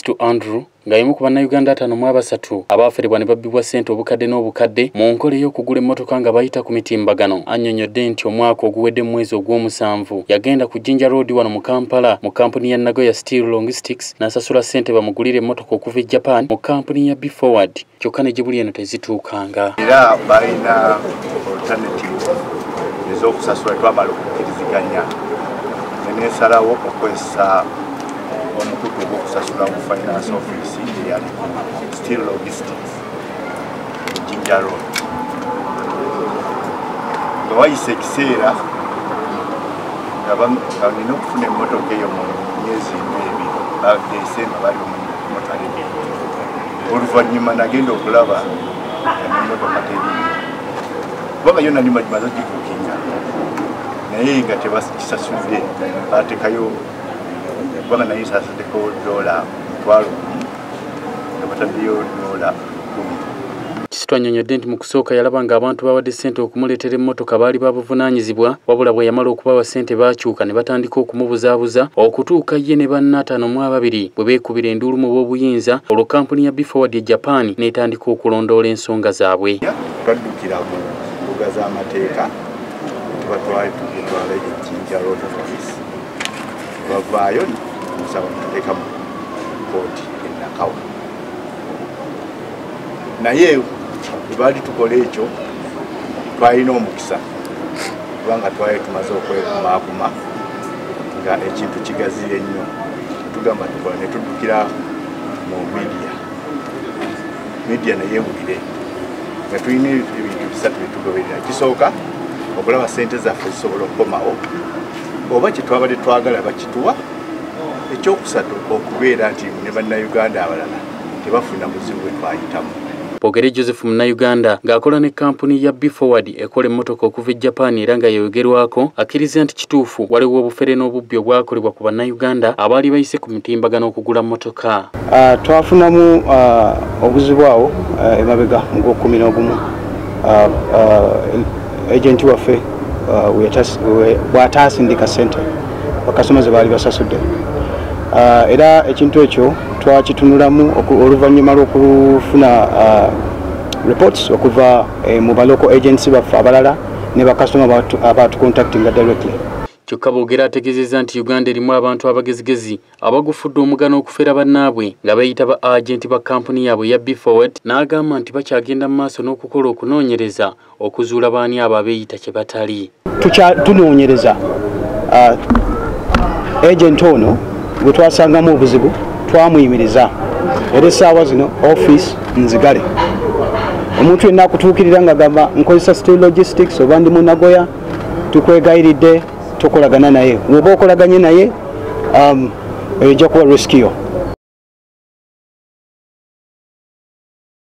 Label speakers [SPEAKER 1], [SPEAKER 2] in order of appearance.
[SPEAKER 1] kisitu andrew nga y'omu ku bannayuganda ataano mu abasatu abaaferebwa ne babbibwa ssente obukadde n'obukadde mu nkola ey'okugula emmotoka nga bayita ku mitimbagano. Annyonnyodde nti omwaka oguwedde mu mwezi ogw'omusanvu yagenda ku jinja road wano mu kampala mu kampuni ya nagoya steel logistics n'asasula ssente bamugulire emmotoka okuva e japan mu kampuni ya bforward kyokka ne gibuli eno tezituukanga.
[SPEAKER 2] Era balina alternative ez'okusasula twamala okukkiriziganya. Nenesalawo okukozesa omukutu ogwokusasula mu finance office ya steel logistics. Jinja road. Nga wayisa ekiseera nga nina okufuna emmotoka eyo mu myezi ebiri. Bagese nga bali omumotale oluvannyuma nagenda okulaba emmotoka teriyo kubanga yo nali majimaze gikukinga naye nga tebakisasudde batekayo kubanga naye nsasuddeko dola mutwalo gumu nga bataddeyo dola kumi.
[SPEAKER 1] Kisitu annyonnyodde nti mu kusooka yalaba ng'abantu bawadde ssente okumuleetera emmotoka baali babuvunaanyizibwa wabula bwe yamala okubawa ssente baakyuka ne batandika okumubuzaabuza. Okutuuka ye ne banna ataano mu ababiri bwe beekubira enduulu mu b'obuyinza olwo kampuni ya bforward e japan n'etandika okulondoola ensonga zaabwe.
[SPEAKER 2] Twaddukira mu mbuga z'amateeka tubatwali tugitwala ejinja road office bavaayo musaba muteeka mu kooti enakawa naye webaali tukola ekyo twalina omukisa kubanga twali tumaze okwekumaakuma nga ekintu kigaziye nnyo tugamba tukola ne tuddukira mu midiya midiya nayewulire nga tulina ebintu bisatu byetugoberera kisooka okulaba sente zaffe zisobola okukomawo oba kyetwabadde twagala bakituwa ekyokusatu okubeera nti ne bannayuganda abalala tebafuna buzibu bwe twayitamu.
[SPEAKER 1] Bwogere joseph munnayuganda ng'akola ne kampuni ya bforward ekola emmotoka okuva e japan era nga yeyogerwako akkiriza nti kituufu waliwo obufere n'obubbi obwakolebwa ku bannayuganda abaali bayise ku mitimbagano okugula mmotoka.
[SPEAKER 3] Uh, twafunamu uh, obuzibu awo uh, emabega mu gwokumi n'ogumu. Uh, uh, agenti waffe bw'ataasindika sente bakasoma ze baali basasudde era ekintu ekyo twakitunulamu oluvannyuma lw'okufuna uh, reports okuva eh, mu balocal agency baffe abalala ne bakasitoma abatucontactinga directly
[SPEAKER 1] kyokka boogera ategeezezza nti uganda erimu abantu abagezigezi abagufudde omugano okufera bannaabwe nga bayita ba agenti ba kampuni yaabwe ya bforward n'agamba nti bakyagenda mu maaso n'okukola okunoonyereza okuzuula baani abo abeeyita kye batali.
[SPEAKER 3] Tunoonyereza uh, agenti ono bwe twasangamu obuzibu twamuyimiriza. Era essaawa zino offisi nzigale. Omuntu yenna akutuukirira nga gamba nkozesa steel logistics oba ndi munagoya tukwegayiridde tukolagana naye. Woba okolaganye naye um, ejja kuba rescue